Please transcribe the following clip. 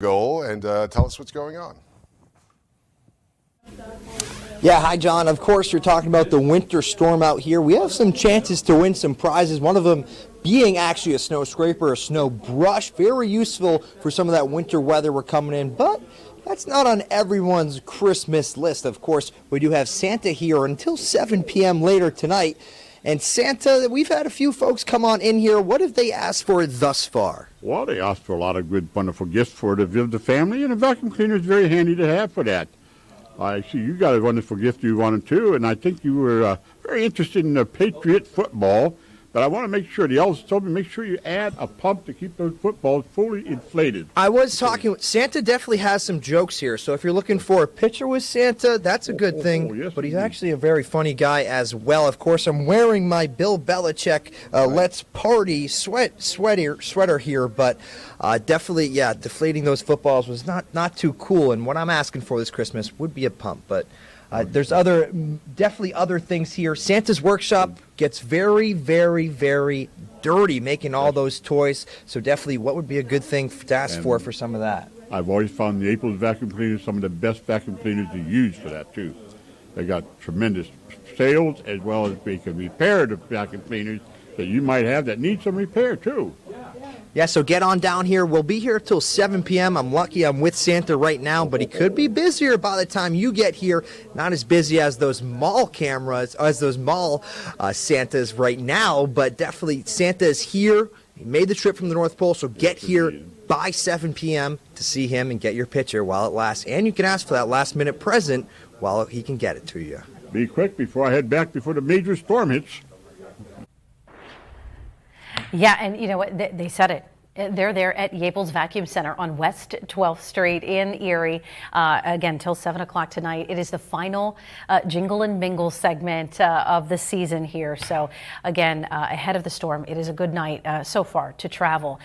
goal and uh, tell us what's going on. Yeah, hi, John. Of course, you're talking about the winter storm out here. We have some chances to win some prizes. One of them being actually a snow scraper, a snow brush. Very useful for some of that winter weather we're coming in. But that's not on everyone's Christmas list. Of course, we do have Santa here until 7 p.m. later tonight. And Santa, we've had a few folks come on in here. What have they asked for thus far? Well, they asked for a lot of good, wonderful gifts for the, the family, and a vacuum cleaner is very handy to have for that. I see you got a wonderful gift you wanted too, and I think you were uh, very interested in the Patriot football. But I want to make sure the elders told me make sure you add a pump to keep those footballs fully inflated. I was talking. Santa definitely has some jokes here. So if you're looking for a picture with Santa, that's a good Oh, thing. oh, yes, but he's indeed. actually a very funny guy as well. Of course, I'm wearing my Bill Belichick uh, "Let's Party" sweat sweater sweater here, but uh, definitely, yeah, deflating those footballs was not not too cool. And what I'm asking for this Christmas would be a pump, but. Uh, there's other, definitely other things here. Santa's workshop gets very, very, very dirty making all those toys. So definitely, what would be a good thing to ask for And- for some of that? I've always found the Yaples vacuum cleaners some of the best vacuum cleaners to use for that too. They got tremendous sales as well as they can repair the vacuum cleaners that you might have that need some repair too. Yeah, so get on down here. We'll be here till 7 p.m. I'm lucky I'm with Santa right now, but he could be busier by the time you get here. Not as busy as those mall cameras, as those mall uh, Santas right now, but definitely Santa is here. He made the trip from the North Pole, so get here by 7 p.m. to see him and get your picture while it lasts. And you can ask for that last minute present while he can get it to you. Be quick before I head back before the major storm hits. Yeah, and you know what? They, they said it. Uh, They're there at Yaples Vacuum Center on West 12th Street in Erie. Uh, again, till 7 o'clock tonight. It is the final uh, Jingle and Mingle segment uh, of the season here. So, again, uh, ahead of the storm, it is a good night uh, so far to travel.